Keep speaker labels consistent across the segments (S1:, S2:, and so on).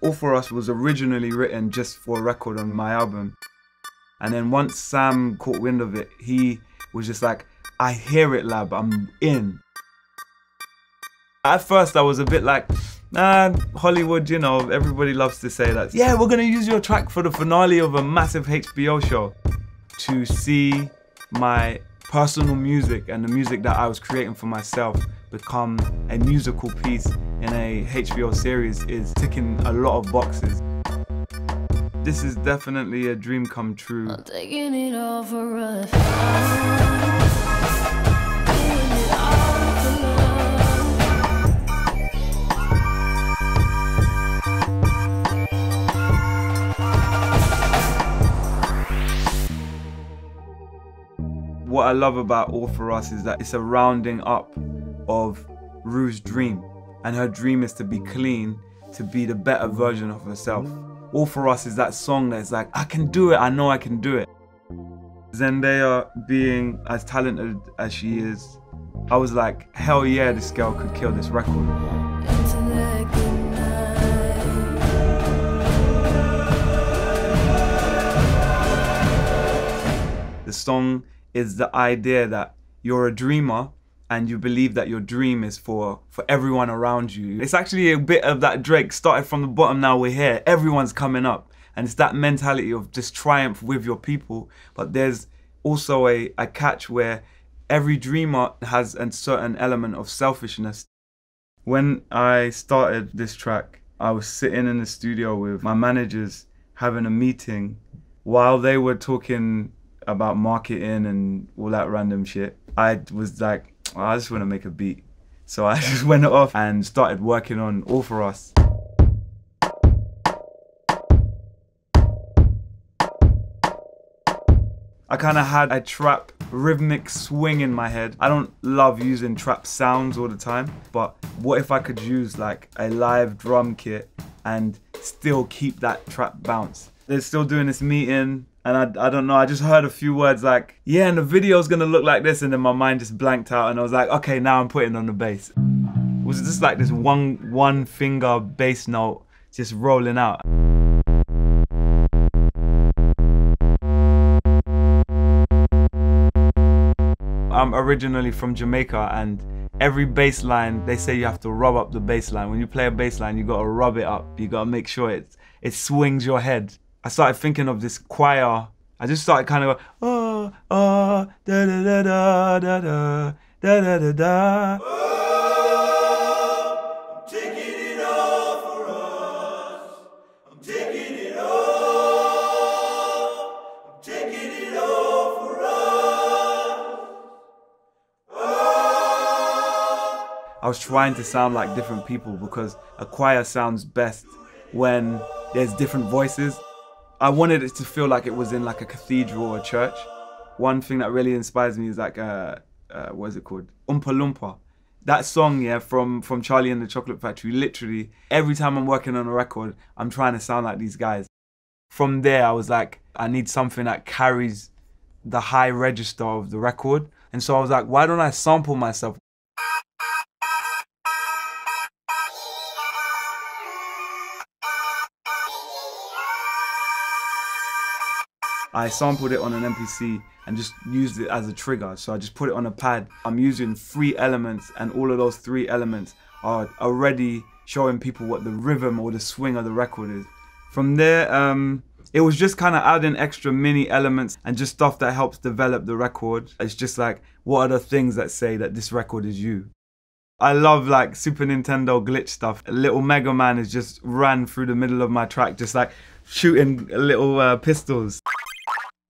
S1: All For Us was originally written just for a record on my album. And then once Sam caught wind of it, he was just like, I hear it, lab, I'm in. At first, I was a bit like, nah, Hollywood, you know, everybody loves to say that. Yeah, we're gonna use your track for the finale of a massive HBO show. To see my personal music and the music that I was creating for myself become a musical piece in a HBO series is ticking a lot of boxes. This is definitely a dream come true. What I love about All For Us is that it's a rounding up of Rue's dream. And her dream is to be clean, to be the better version of herself. All For Us is that song that's like, I can do it, I know I can do it. Zendaya being as talented as she is, I was like, hell yeah, this girl could kill this record. The song is the idea that you're a dreamer and you believe that your dream is for for everyone around you. It's actually a bit of that Drake started from the bottom now we're here. Everyone's coming up. And it's that mentality of just triumph with your people. But there's also a, a catch where every dreamer has a certain element of selfishness. When I started this track, I was sitting in the studio with my managers having a meeting while they were talking about marketing and all that random shit. I was like, oh, I just want to make a beat. So I just went off and started working on All For Us. I kind of had a trap rhythmic swing in my head. I don't love using trap sounds all the time, but what if I could use like a live drum kit and still keep that trap bounce? They're still doing this meeting and I, I don't know, I just heard a few words like, yeah, and the video's gonna look like this, and then my mind just blanked out, and I was like, okay, now I'm putting on the bass. It was just like this one one finger bass note just rolling out. I'm originally from Jamaica, and every bass line, they say you have to rub up the bass line. When you play a bass line, you gotta rub it up. You gotta make sure it it swings your head. I started thinking of this choir. I just started kind of, oh, oh, da da da da da da da da da da. I was trying to sound like different people because a choir sounds best when there's different voices. I wanted it to feel like it was in like a cathedral or a church. One thing that really inspires me is like, uh, uh, what is it called? Oompa Loompa. That song, yeah, from from Charlie and the Chocolate Factory. Literally, every time I'm working on a record, I'm trying to sound like these guys. From there, I was like, I need something that carries the high register of the record. And so I was like, why don't I sample myself? I sampled it on an MPC and just used it as a trigger. So I just put it on a pad. I'm using three elements and all of those three elements are already showing people what the rhythm or the swing of the record is. From there, um, it was just kind of adding extra mini elements and just stuff that helps develop the record. It's just like, what are the things that say that this record is you? I love like Super Nintendo glitch stuff. A little Mega Man is just ran through the middle of my track, just like shooting little uh, pistols.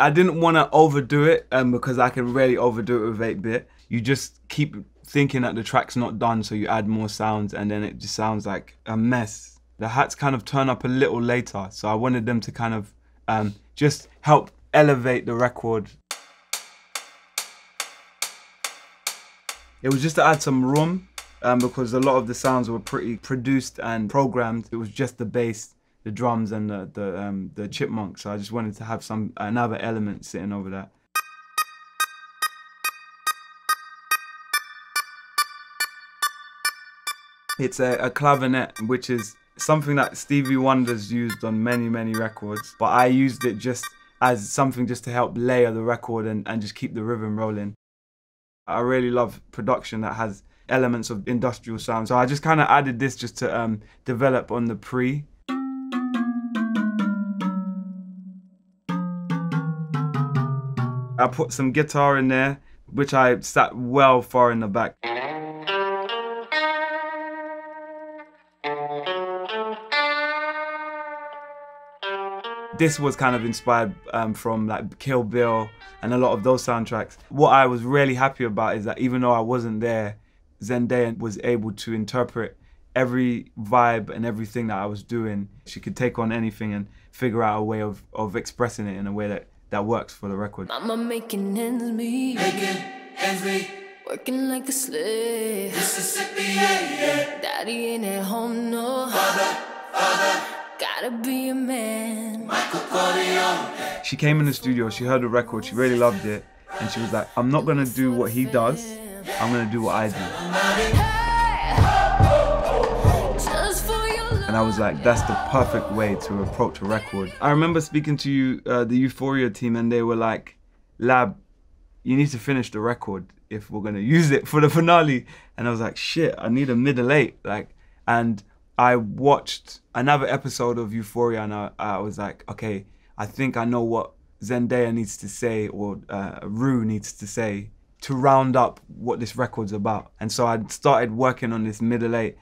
S1: I didn't want to overdo it um, because I can really overdo it with 8-bit. You just keep thinking that the track's not done so you add more sounds and then it just sounds like a mess. The hats kind of turn up a little later so I wanted them to kind of um, just help elevate the record. It was just to add some room um, because a lot of the sounds were pretty produced and programmed. It was just the bass the drums and the the, um, the chipmunks. So I just wanted to have some another element sitting over that. It's a, a clavinet, which is something that Stevie Wonder's used on many, many records, but I used it just as something just to help layer the record and, and just keep the rhythm rolling. I really love production that has elements of industrial sound. So I just kind of added this just to um, develop on the pre. I put some guitar in there, which I sat well far in the back. this was kind of inspired um, from like Kill Bill and a lot of those soundtracks. What I was really happy about is that even though I wasn't there, Zendaya was able to interpret every vibe and everything that I was doing. She could take on anything and figure out a way of, of expressing it in a way that, that works for the record.
S2: Mama making ends meet. Making ends meet. Working like a slave. Mississippi, yeah, yeah. Daddy ain't at home, no. Father, father. Gotta be a man. Michael
S1: Corleone. She came in the studio, she heard the record, she really loved it, and she was like, I'm not gonna do what he does, I'm gonna do what I do. And I was like, that's the perfect way to approach a record. I remember speaking to you, uh, the Euphoria team, and they were like, Lab, you need to finish the record if we're gonna use it for the finale. And I was like, shit, I need a middle eight. Like, and I watched another episode of Euphoria and I, I, was like, okay, I think I know what Zendaya needs to say or uh, Rue needs to say to round up what this record's about. And so I started working on this middle eight.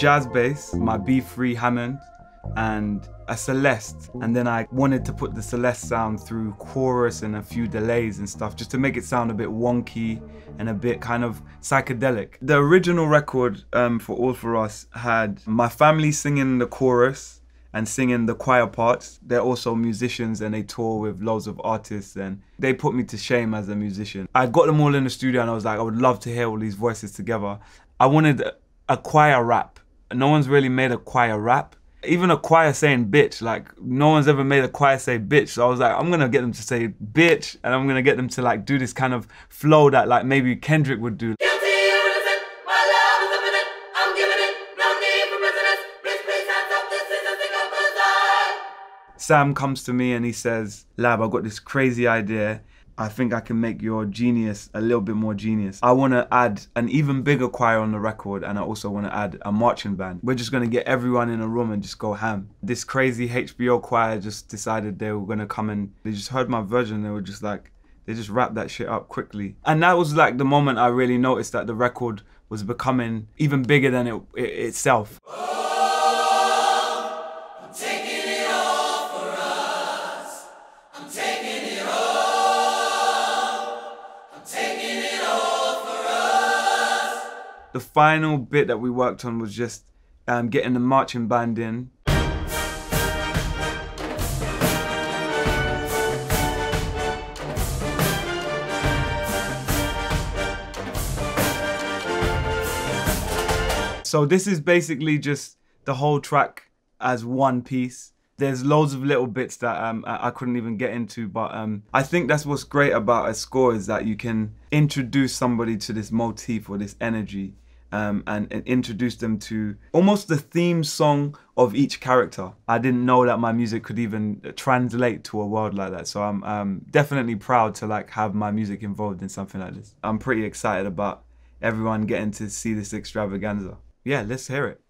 S1: Jazz bass, my B3 Hammond, and a Celeste. And then I wanted to put the Celeste sound through chorus and a few delays and stuff just to make it sound a bit wonky and a bit kind of psychedelic. The original record um, for All For Us had my family singing the chorus and singing the choir parts. They're also musicians and they tour with loads of artists and they put me to shame as a musician. I got them all in the studio and I was like, I would love to hear all these voices together. I wanted a choir rap. No one's really made a choir rap. Even a choir saying bitch, like no one's ever made a choir say bitch. So I was like, I'm gonna get them to say bitch, and I'm gonna get them to like do this kind of flow that like maybe Kendrick would do. Sam comes to me and he says, Lab, I've got this crazy idea. I think I can make your genius a little bit more genius. I want to add an even bigger choir on the record and I also want to add a marching band. We're just going to get everyone in a room and just go ham. This crazy HBO choir just decided they were going to come and they just heard my version. They were just like, they just wrapped that shit up quickly. And that was like the moment I really noticed that the record was becoming even bigger than it, it itself. The final bit that we worked on was just um, getting the marching band in. So this is basically just the whole track as one piece there's loads of little bits that um, I couldn't even get into, but um, I think that's what's great about a score is that you can introduce somebody to this motif or this energy um, and, and, introduce them to almost the theme song of each character. I didn't know that my music could even translate to a world like that, so I'm um, definitely proud to like have my music involved in something like this. I'm pretty excited about everyone getting to see this extravaganza. Yeah, let's hear it.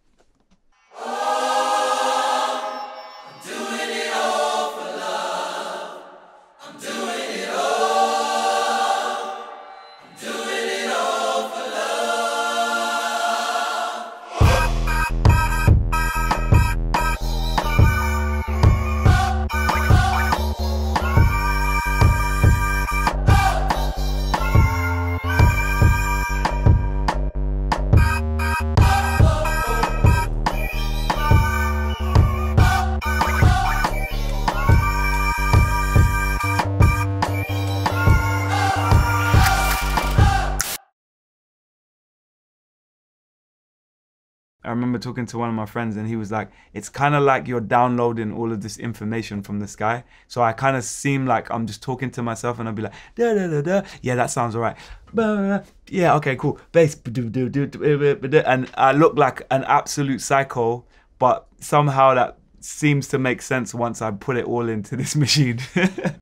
S1: I remember talking to one of my friends and he was like, it's kind of like you're downloading all of this information from the sky. So I kind of seem like I'm just talking to myself and I'll be like, da da da da. Yeah, that sounds all right. Yeah, okay, cool. Bass. And I look like an absolute psycho, but somehow that seems to make sense once I put it all into this machine.